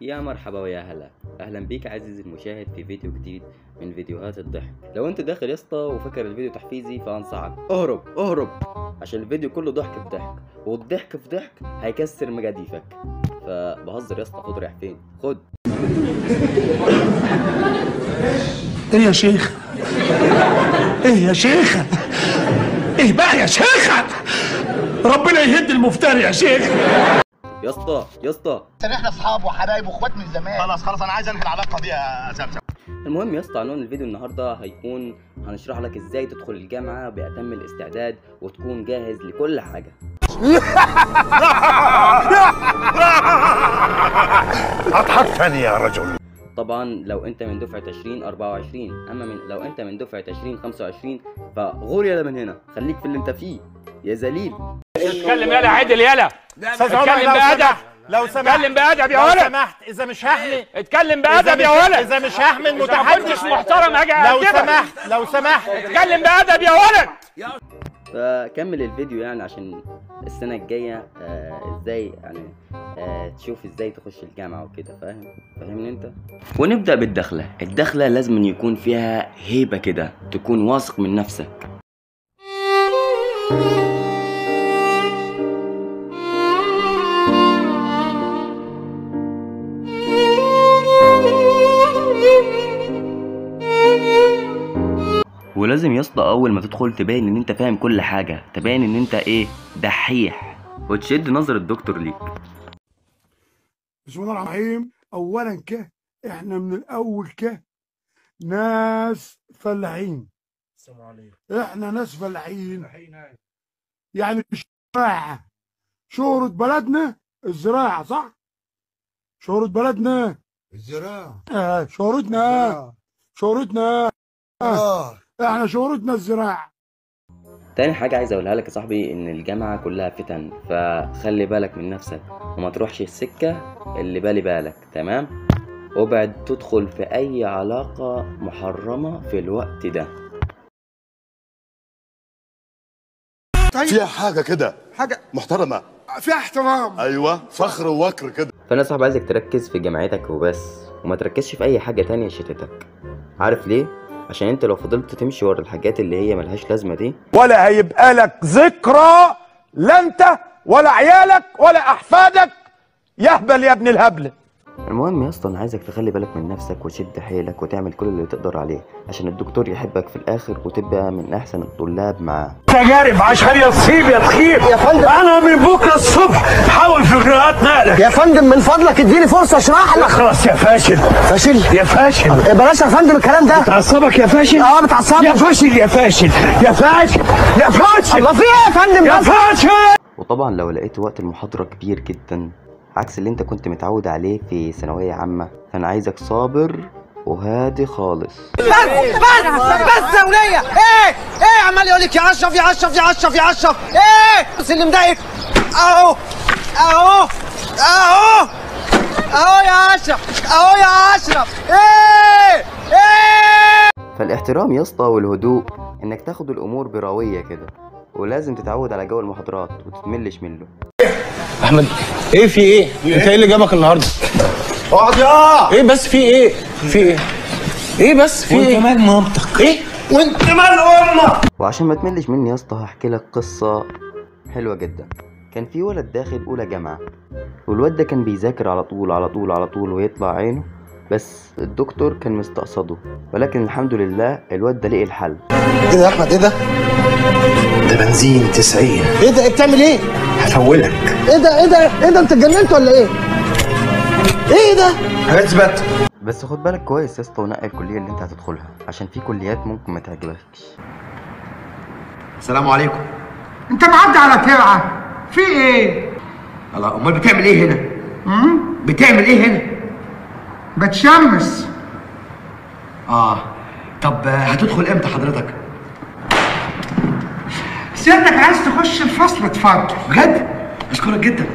يا مرحبا ويا هلا. أهلا بيك عزيزي المشاهد في فيديو جديد من فيديوهات الضحك. لو أنت داخل يا اسطى وفاكر الفيديو تحفيزي فانصحك. اهرب اهرب عشان الفيديو كله ضحك في ضحك والضحك في ضحك هيكسر مجاديفك. فبهزر يا اسطى خد رايح فين خد. إيه يا شيخ؟ إيه يا شيخ؟ إيه بقى يا شيخ؟ ربنا يهد المفتري يا شيخ. يا اسطى يا اسطى. عشان إحنا اصحاب وحبايب واخوات من زمان. خلاص خلاص أنا عايز انهي العلاقة دي يا سمسم المهم يا اسطى عنوان الفيديو النهارده هيكون هنشرح لك إزاي تدخل الجامعة باتم الاستعداد وتكون جاهز لكل حاجة. اضحكتني يا رجل. طبعا لو انت من دفعة 20 24 أما من لو انت من دفعة 20 25 فغور يلا من هنا. خليك في اللي انت فيه. يا ذليل اتكلم يالا عدل يالا اتكلم بأدب. لو سمحت. اتكلم بأدب يا لو ولد. سمحت. إذا مش هحمي. اتكلم بأدب مش يا ولد. إذا مش هحمي إذا المتحدث. كنتش محترم هاجي لو. سمحت لو سمحت. اتكلم بأدب يا ولد. فكمل الفيديو يعني عشان السنة الجاية آه إزاي يعني آه تشوف إزاي تخش الجامعة وكده فاهم؟ فاهمني أنت؟ ونبدأ بالدخلة. الدخلة لازم يكون فيها هيبة كده تكون واثق من نفسك. ولازم يا اسطى اول ما تدخل تبين ان انت فاهم كل حاجة تبين ان انت إيه دحيح. وتشد نظر الدكتور ليك. بسم الله الرحمن الرحيم. اولا ك إحنا من الأول ك ناس فلاحين. السلام عليكم. إحنا ناس فلاحين. يعني مش زراعة شهرة بلدنا الزراعة صح؟ شهرة بلدنا. الزراعة. آه شهرتنا. شهرتنا. آه. إحنا شهرتنا الزراعة. تاني حاجة عايز أقولها لك يا صاحبي إن الجامعة كلها فتن فخلي بالك من نفسك وما تروحش السكة اللي بالي بالك تمام؟ وابعد تدخل في أي علاقة محرمة في الوقت ده. فيها حاجة كده. حاجة. محترمة. فيها احترام. أيوه فخر ووكر كده. فأنا يا صاحبي عايزك تركز في جامعتك وبس وما تركزش في أي حاجة تانية شتتك. عارف ليه؟ عشان انت لو فضلت تمشي ورا الحاجات اللي هي ملهاش لازمة دي. ولا هيبقى لك ذكرى لا انت ولا عيالك ولا أحفادك. يهبل يا ابن الهبل. المهم يا اسطى أنا عايزك تخلي بالك من نفسك وتشد حيلك وتعمل كل اللي تقدر عليه عشان الدكتور يحبك في الآخر وتبقى من أحسن الطلاب معاه. تجارب عشان يصيب يا تخيب. يا فندم. أنا من بكرة الصبح قراءات نقلك يا فندم من فضلك اديني فرصة أشرح لك. خلاص يا فاشل. فاشل؟ يا فاشل. بلاش يا فندم الكلام ده. تعصبك يا فاشل؟ آه متعصب يا فاشل يا فاشل. يا فاشل يا فاشل. الله في إيه يا فندم يا بس. فاشل. وطبعا لو لقيت وقت المحاضرة كبير جدا عكس اللي انت كنت متعود عليه في ثانوية عامة فأنا عايزك صابر وهادي خالص. بس بس يا ولية إيه إيه عمال يقول لك يا أشرف يا أشرف يا أشرف يا أشرف. إيه بس اللي مضايقك أهو. أهو! أهو! أهو يا أشرف! أهو يا أشرف! إيه! إيه! فالاحترام يا اسطى والهدوء إنك تاخد الأمور بروية كده ولازم تتعود على جو المحاضرات وتتملش منه. أحمد إيه في إيه؟ أنت إيه اللي جابك النهارده؟ أقعد يا! إيه بس في إيه؟ في إيه؟ إيه بس في إيه؟ مال مامتك؟ إيه؟ وأنت مال أمك؟ وعشان ما تملش مني يا اسطى هحكي لك قصة حلوة جدا. كان في ولد داخل أولى جامعة والواد ده كان بيذاكر على طول على طول على طول ويطلع عينه بس الدكتور كان مستقصده ولكن الحمد لله الواد ده لقي الحل. إيه ده يا أحمد؟ إيه ده؟ ده بنزين 90 إيه ده؟ بتعمل إيه؟ هفولك. إيه ده؟ إيه ده؟ إيه ده؟ أنت اتجننت ولا إيه؟ إيه ده؟ اثبت بس خد بالك كويس يا اسطى ونقي الكلية اللي أنت هتدخلها عشان في كليات ممكن ما تعجبكش. السلام عليكم. أنت معدي على ترعه في إيه؟ الله امال بتعمل إيه هنا؟ بتعمل إيه هنا؟ بتشمس آه. طب هتدخل إمتى حضرتك؟ سيادتك عايز تخش الفصل اتفضل. بجد؟ أشكرك جدا.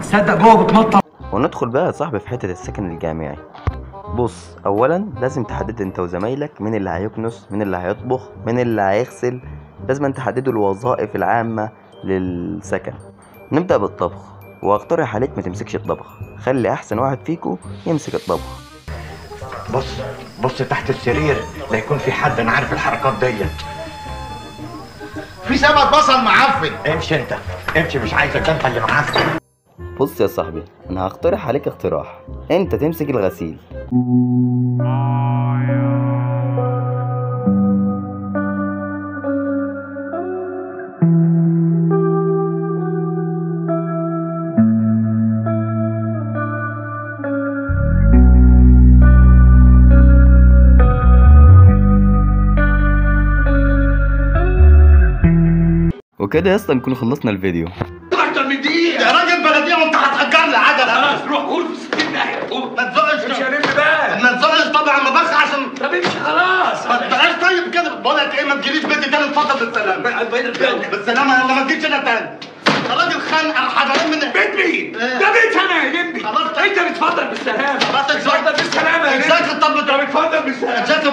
تصدق جوه بتمطر. وندخل بقى يا صاحبي في حتة السكن الجامعي. بص اولا لازم تحدد أنت وزمايلك مين اللي هيكنس مين اللي هيطبخ مين اللي هيغسل. لازم تحددوا الوظائف العامة للسكن. نبدأ بالطبخ وأقترح عليك ما تمسكش الطبخ. خلي أحسن واحد فيكو يمسك الطبخ. بص بص تحت السرير لا يكون في حد أنا عارف الحركات ديت. في سمك بصل معفن. امشي أنت امشي مش عايزك أنت اللي معفن. بص يا صاحبي أنا هقترح عليك اقتراح. أنت تمسك الغسيل. وكده يا اسطى نكون خلصنا الفيديو. أكتر من دقيقه يا راجل بلديه وأنت هتأجر لي عجلة. خلاص روح قول. في 60 ناحيه ما تزقش مش هلم بقى. ما تزقش طبعا ما بخ عشان طب امشي خلاص. ما تبقاش طيب كده. بقول لك إيه ما تجيليش بيتي تاني اتفضل بالسلامة. بالسلامة. يلا ما تجيش هنا تاني. يا راجل خانقه حضرين من بيت مين؟ ده بيت أنا يا جنبي خلاص أنت بتفضل بالسلامة. خلاص اتفضل بالسلامة طب أنت بتفضل بالسلامة. ازيك